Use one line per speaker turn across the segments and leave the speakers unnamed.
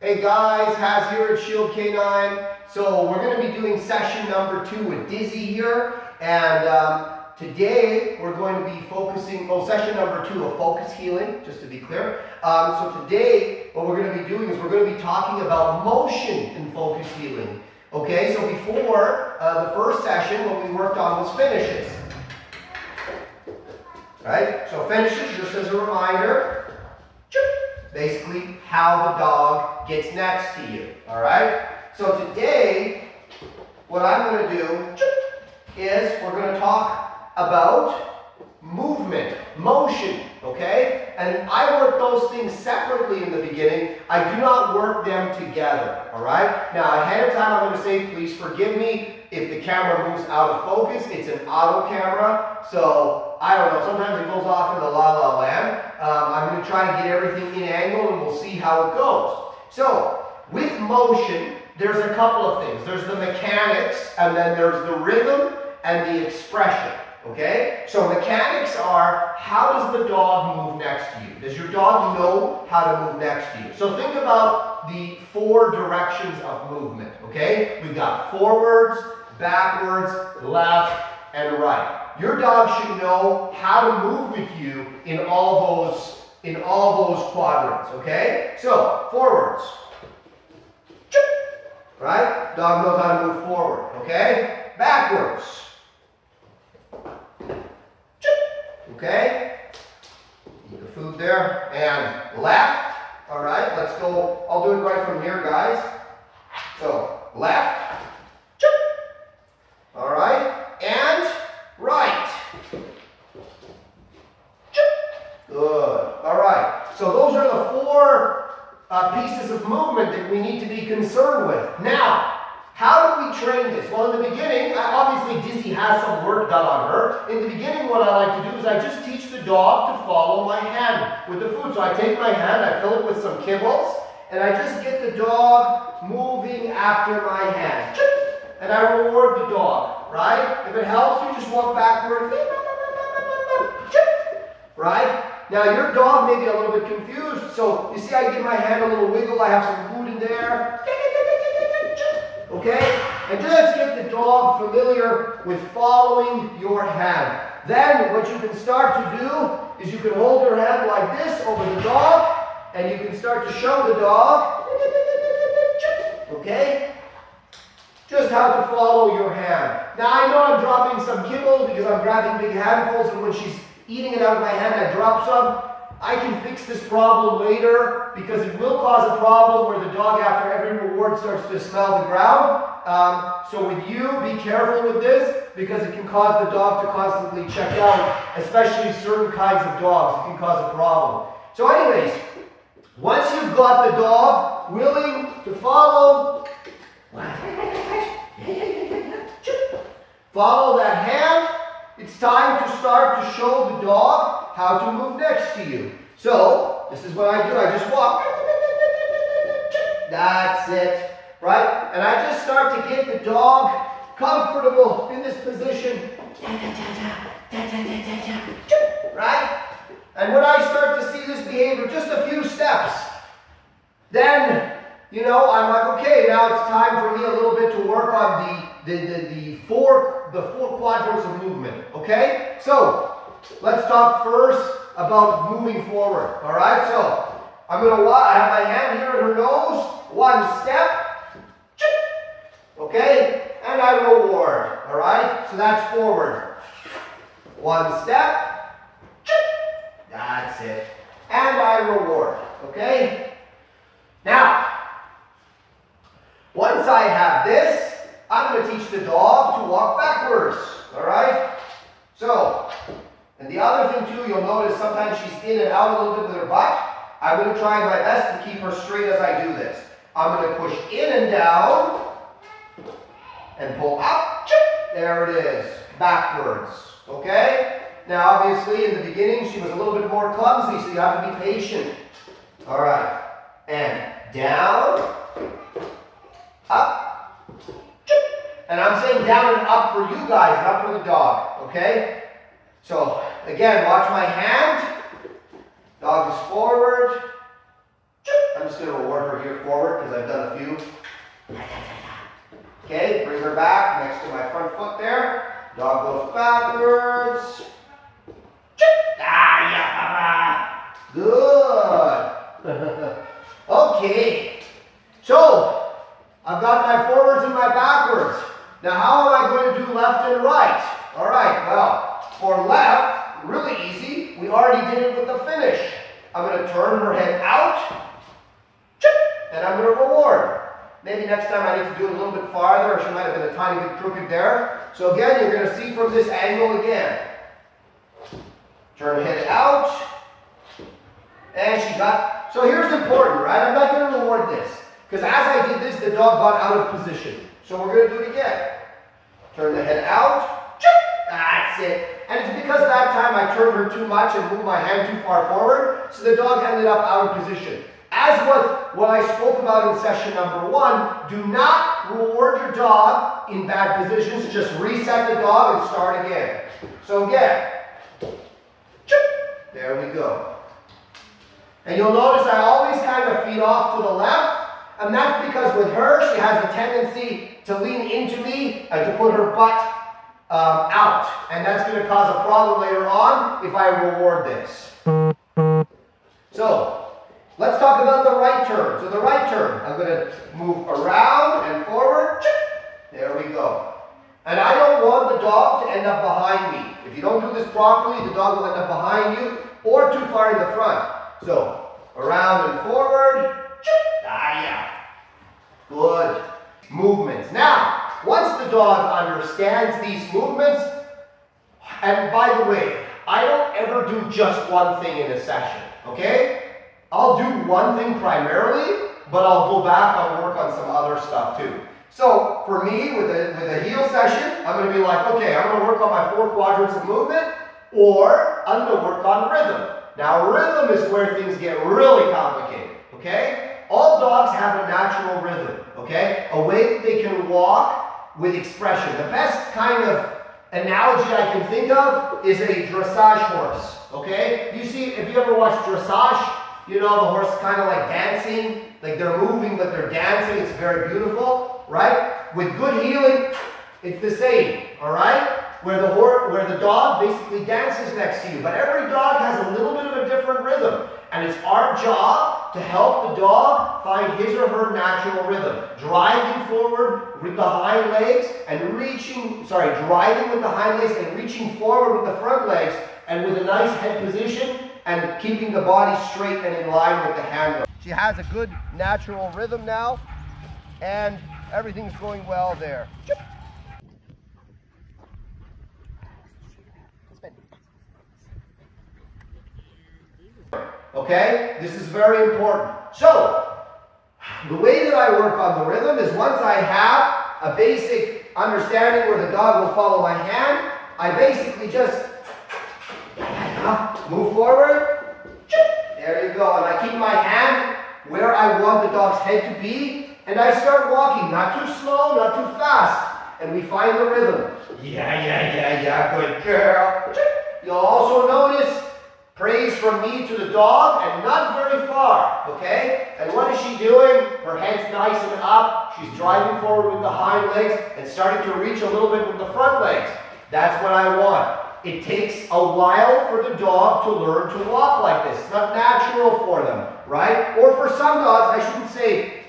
Hey guys, Haz here at Shield K9. So we're going to be doing session number two with Dizzy here. And um, today we're going to be focusing, well session number two of focus heeling, just to be clear. Um, so today what we're going to be doing is we're going to be talking about motion in focus heeling. Okay, so before uh, the first session what we worked on was finishes. Right, so finishes just as a reminder basically how the dog gets next to you. All right? So today, what I'm going to do is we're going to talk about movement, motion, okay? And I work those things separately in the beginning. I do not work them together, all right? Now, ahead of time, I'm going to say, please forgive me if the camera moves out of focus. It's an auto camera, so I don't know. Sometimes it goes off in the la la land. Um, I'm going to try to get everything in angle, and we'll see how it goes. So, with motion, there's a couple of things. There's the mechanics, and then there's the rhythm and the expression. Okay? So mechanics are how does the dog move next to you? Does your dog know how to move next to you? So think about the four directions of movement. Okay? We've got forwards, backwards, left, and right. Your dog should know how to move with you in all those in all those quadrants, okay? So, forwards. Right? Dog knows how to move forward, okay? Backwards. Okay? Eat the food there. And left. All right, let's go. I'll do it right from here, guys. So, left. All right, and right. Good. All right, so those are the four uh, pieces of movement that we need to be concerned with. Now, how do we train this? Well, in the beginning, obviously Dizzy has some work done on her. In the beginning, what I like to do is I just teach the dog to follow my hand with the food. So I take my hand, I fill it with some kibbles, and I just get the dog moving after my hand and I reward the dog, right? If it helps you, just walk backwards. Right? Now your dog may be a little bit confused, so you see I give my hand a little wiggle, I have some food in there. Okay? And just get the dog familiar with following your hand. Then what you can start to do is you can hold your hand like this over the dog, and you can start to show the dog. Okay? just how to follow your hand. Now I know I'm dropping some kibble because I'm grabbing big handfuls and when she's eating it out of my hand I drop some. I can fix this problem later because it will cause a problem where the dog after every reward starts to smell the ground. Um, so with you, be careful with this because it can cause the dog to constantly check out, especially certain kinds of dogs. It can cause a problem. So anyways, once you've got the dog willing to follow, Follow that hand. It's time to start to show the dog how to move next to you. So, this is what I do. I just walk. That's it. Right? And I just start to get the dog comfortable in this position. Right? And when I start to see this behavior, just a few steps, then you know, I'm like, okay, now it's time for me a little bit to work on the, the, the, the four, the four quadrants of movement, okay? So, let's talk first about moving forward, all right? So, I'm going to, I have my hand here in her nose, one step, okay? And I reward, all right? So that's forward. One step, that's it. And I reward, okay? Now, once I have this, I'm going to teach the dog to walk backwards. All right? So, and the other thing too, you'll notice sometimes she's in and out a little bit with her butt. I'm going to try my best to keep her straight as I do this. I'm going to push in and down and pull up. There it is. Backwards. Okay? Now, obviously, in the beginning, she was a little bit more clumsy, so you have to be patient. All right. And down up. And I'm saying down and up for you guys, not for the dog, okay? So, again, watch my hand. Dog is forward. I'm just going to reward her here forward because I've done a few. Okay, bring her back next to my front foot there. Dog goes backwards. Ah, Good. okay. So, I've got my forwards and my backwards. Now, how am I going to do left and right? All right, well, for left, really easy. We already did it with the finish. I'm going to turn her head out, and I'm going to reward. Maybe next time I need to do it a little bit farther, or she might have been a tiny bit crooked there. So again, you're going to see from this angle again. Turn the head out, and she got, so here's important, right? I'm not going to reward this, because as I did this, the dog got out of position. So we're going to do it again. Turn the head out, that's it. And it's because that time I turned her too much and moved my hand too far forward, so the dog ended up out of position. As what, what I spoke about in session number one, do not reward your dog in bad positions. Just reset the dog and start again. So again, there we go. And you'll notice I always kind of feed off to the left, and that's because with her, she has a tendency to lean into me and to put her butt um, out. And that's going to cause a problem later on if I reward this. So, let's talk about the right turn. So the right turn, I'm going to move around and forward. There we go. And I don't want the dog to end up behind me. If you don't do this properly, the dog will end up behind you or too far in the front. So, around and forward. Good. Movements. Now, once the dog understands these movements, and by the way, I don't ever do just one thing in a session, okay? I'll do one thing primarily, but I'll go back and work on some other stuff too. So for me, with a, with a heel session, I'm going to be like, okay, I'm to work on my four quadrants of movement, or I'm to work on rhythm. Now rhythm is where things get really complicated, okay? All dogs have a natural rhythm, okay? A way that they can walk with expression. The best kind of analogy I can think of is a dressage horse, okay? You see, if you ever watch dressage, you know, the horse kind of like dancing, like they're moving, but they're dancing. It's very beautiful, right? With good heeling, it's the same, all right? Where the where the dog basically dances next to you. But every dog has a little bit of a different rhythm. And it's our job to help the dog find his or her natural rhythm. Driving forward with the hind legs and reaching, sorry, driving with the hind legs and reaching forward with the front legs and with a nice head position and keeping the body straight and in line with the handle. She has a good natural rhythm now and everything's going well there. Okay, this is very important. So, the way that I work on the rhythm is once I have a basic understanding where the dog will follow my hand, I basically just uh, move forward. There you go. And I keep my hand where I want the dog's head to be, and I start walking, not too slow, not too fast. And we find the rhythm. Yeah, yeah, yeah, yeah, good girl. You'll also notice from me to the dog and not very far, okay? And what is she doing? Her head's nice and up. She's driving forward with the hind legs and starting to reach a little bit with the front legs. That's what I want. It takes a while for the dog to learn to walk like this. It's not natural for them, right? Or for some dogs, I shouldn't say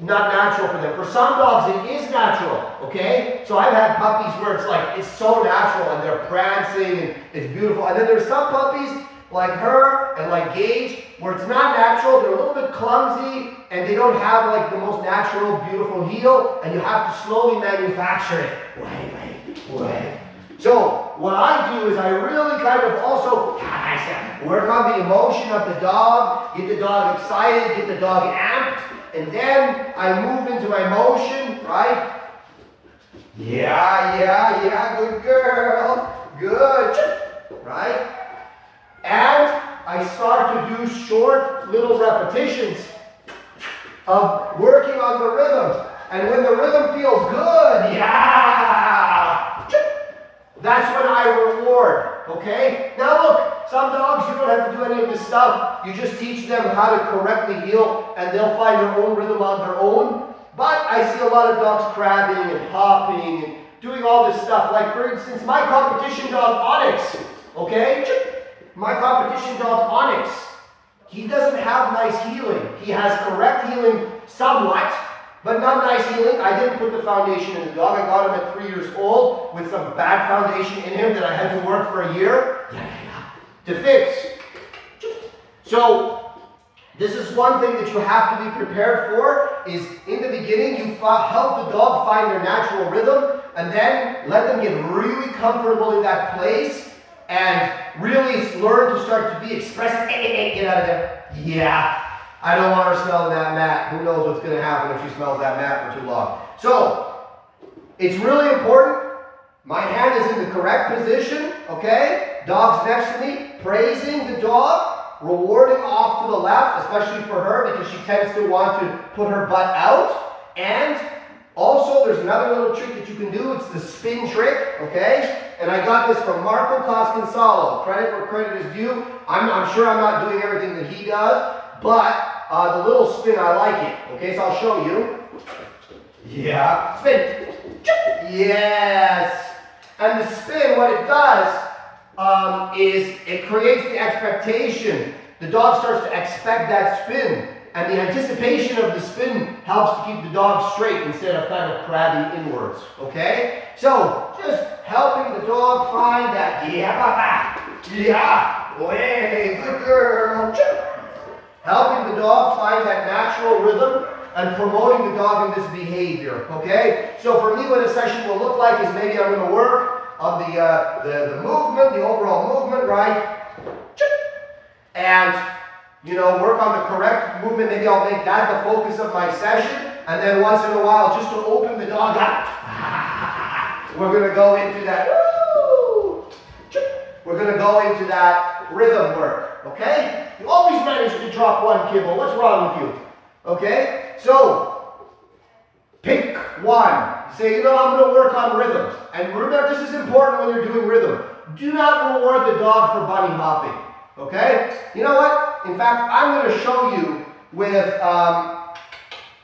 not natural for them. For some dogs, it is natural, okay? So I've had puppies where it's like, it's so natural and they're prancing and it's beautiful. And then there's some puppies like her and like Gage where it's not natural, they're a little bit clumsy and they don't have like the most natural, beautiful heel and you have to slowly manufacture it. Wait, wait, wait. So what I do is I really kind of also work on the emotion of the dog, get the dog excited, get the dog amped, and then I move into my motion, right? Yeah, yeah, yeah, good girl. Good. Right? And I start to do short little repetitions of working on the rhythm. And when the rhythm feels good, yeah, that's when I reward. okay? Now look, some dogs, you don't have to do any of this stuff. You just teach them how to correctly heel and they'll find their own rhythm on their own. But I see a lot of dogs crabbing and hopping and doing all this stuff. Like for instance, my competition dog Onyx, okay? My competition dog Onyx, he doesn't have nice heeling. He has correct heeling somewhat, but not nice heeling. I didn't put the foundation in the dog. I got him at three years old with some bad foundation in him that I had to work for a year to fix. So this is one thing that you have to be prepared for is in the beginning you help the dog find their natural rhythm and then let them get really comfortable in that place and really learn to start to be expressive. Eh, eh, eh, get out of there. Yeah. I don't want her smelling that mat. Who knows what's going to happen if she smells that mat for too long. So, it's really important. My hand is in the correct position, okay? Dog's next to me, praising the dog rewarding off to the left, especially for her because she tends to want to put her butt out. And also, there's another little trick that you can do. It's the spin trick, okay? And I got this from Marco Cosconsalo. Credit where credit is due. I'm, I'm sure I'm not doing everything that he does, but uh, the little spin, I like it. Okay, so I'll show you. Yeah, spin. Yes. And the spin, what it does um, is it creates the expectation. The dog starts to expect that spin. And the anticipation of the spin helps to keep the dog straight instead of kind of crabbing inwards. Okay? So, just helping the dog find that, yeah, yeah, way, good girl. Helping the dog find that natural rhythm and promoting the dog in this behavior. Okay? So for me, what a session will look like is maybe I'm going to work on the, uh, the, the movement, the overall movement, right? And, you know, work on the correct movement. Maybe I'll make that the focus of my session. And then once in a while, just to open the dog up, we're going to go into that, we're going to go into that rhythm work, okay? You always manage to drop one kibble. What's wrong with you? Okay? So, pick one. Say, you know, I'm going to work on rhythm. And remember, this is important when you're doing rhythm. Do not reward the dog for bunny hopping. Okay? You know what? In fact, I'm going to show you with, um,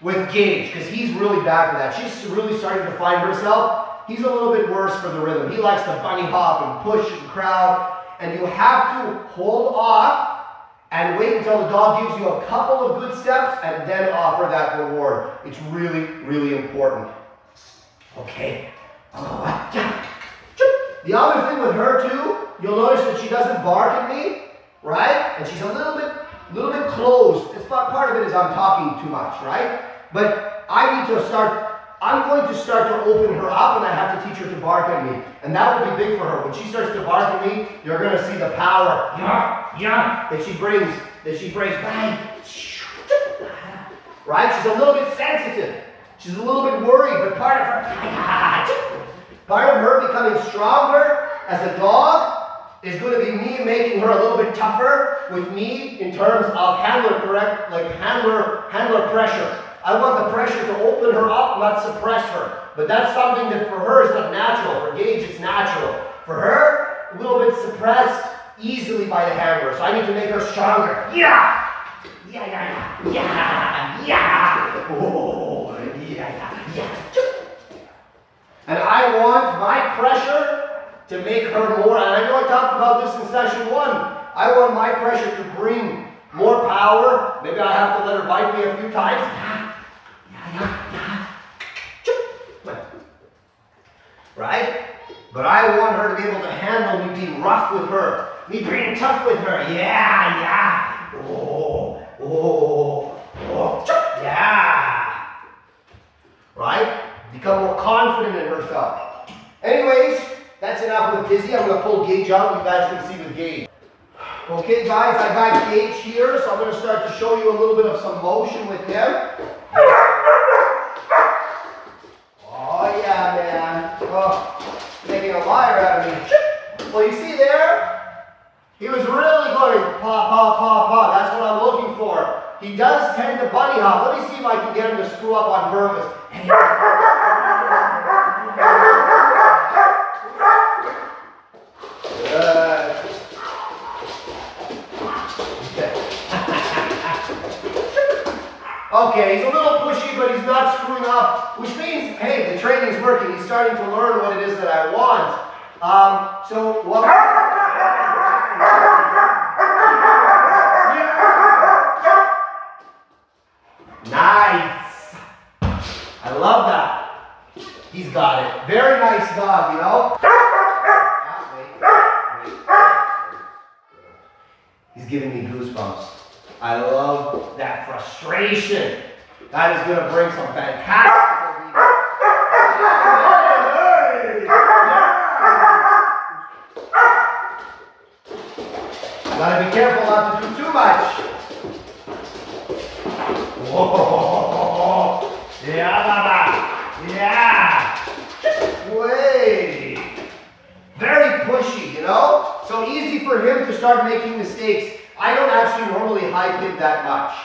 with Gage, because he's really bad for that. She's really starting to find herself. He's a little bit worse for the rhythm. He likes to bunny hop and push and crowd. And you have to hold off and wait until the dog gives you a couple of good steps and then offer that reward. It's really, really important. Okay. The other thing with her too, you'll notice that she doesn't bark at me, right? And she's a little bit, little bit closed. It's part, part of it is I'm talking too much, right? But I need to start, I'm going to start to open her up and I have to teach her to bark at me. And that will be big for her. When she starts to bark at me, you're going to see the power yeah, yeah, that she brings, that she brings back. Right? She's a little bit sensitive. She's a little bit worried, but part of her, part of her becoming stronger as a dog is going to be me making her a little bit tougher with me in terms of handler correct, like handler, handler pressure. I want the pressure to open her up, not suppress her. But that's something that for her is not natural. For Gage, it's natural. For her, a little bit suppressed easily by the handler. So I need to make her stronger. Yeah! Yeah, yeah, yeah, yeah, yeah. Oh. Yeah, yeah, yeah. And I want my pressure to make her more, and I know I talked about this in session one, I want my pressure to bring more power. Maybe I have to let her bite me a few times. Yeah, yeah, yeah, Right? But I want her to be able to handle me being rough with her, me being tough with her. Yeah, yeah. Oh, oh, oh, yeah right? Become more confident in herself. Anyways, that's Kizzy. I'm going to pull Gage out. You guys can see with Gage. Okay, guys, I got Gage here, so I'm going to start to show you a little bit of some motion with him. Oh, yeah, man. Oh, making a liar out of me. Well, you see there? He was really going paw, paw, paw, paw. That's what I'm looking for. He does tend to bunny hop. Let me see if I can get him to screw up on purpose. I love that frustration. That is going to bring some fantastic Gotta be careful not to do too much. Whoa. Yeah. Yeah. Way. Very pushy, you know? So easy for him to start making mistakes. I don't actually normally hype him that much.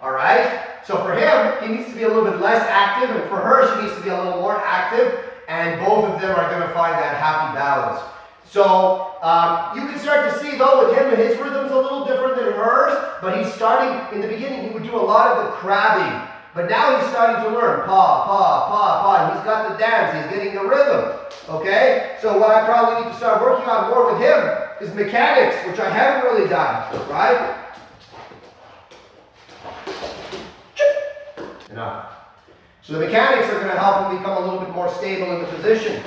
All right? So for him, he needs to be a little bit less active, and for her, she needs to be a little more active, and both of them are going to find that happy balance. So um, you can start to see though with him, his rhythm's a little different than hers, but he's starting, in the beginning, he would do a lot of the crabbing. But now he's starting to learn paw, paw, paw, paw, and he's got the dance, he's getting the rhythm. Okay? So what I probably need to start working on more with him is mechanics, which I haven't really done, right? Enough. So the mechanics are going to help him become a little bit more stable in the position.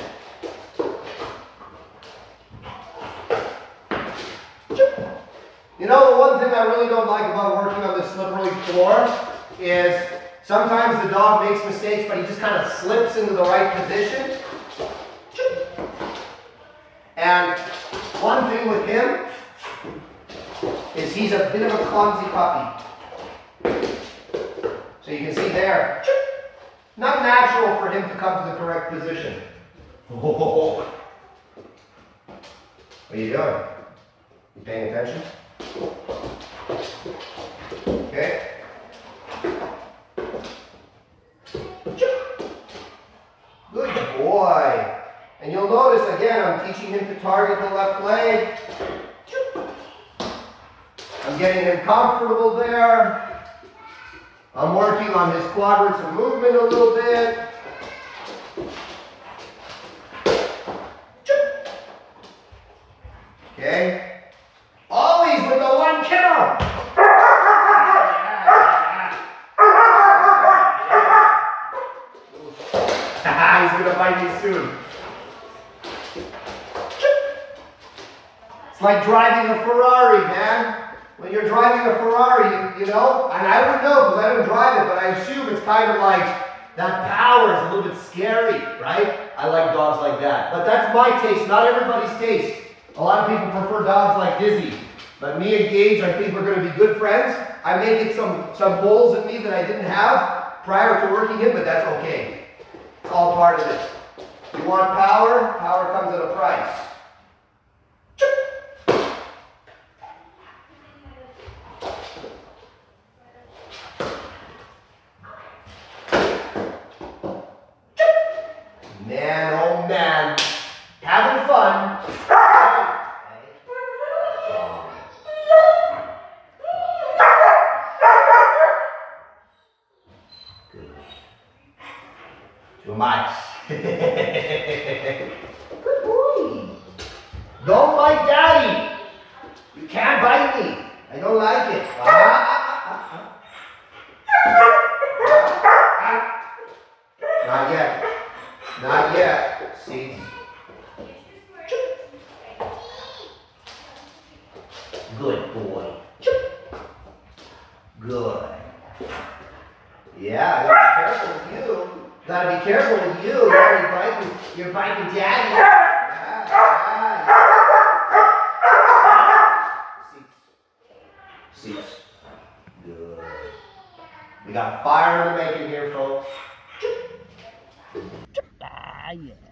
You know, the one thing I really don't like about working on this slippery floor is sometimes the dog makes mistakes, but he just kind of slips into the right position. And one thing with him is he's a bit of a clumsy puppy. So you can see there, not natural for him to come to the correct position. What are you doing? You paying attention? Okay. Good boy. And you'll notice again, I'm teaching him to target the left leg. I'm getting him comfortable there. I'm working on his quadrants of movement a little bit. Okay. Always with the one kiddo. He's gonna bite me soon. It's like driving a Ferrari, man. When you're driving a Ferrari, you, you know, and I would know because I don't drive it, but I assume it's kind of like that power is a little bit scary, right? I like dogs like that. But that's my taste, not everybody's taste. A lot of people prefer dogs like Dizzy. But me and Gage, I think we're going to be good friends. I may get some, some holes in me that I didn't have prior to working him, but that's okay. It's all part of it. You want power? Power comes at a price. Man, Good boy. Good. Yeah, gotta be careful with you. Gotta be careful with you. You're biting, you're biting daddy. See, Good. We got fire in the making here, folks. Ah, yeah.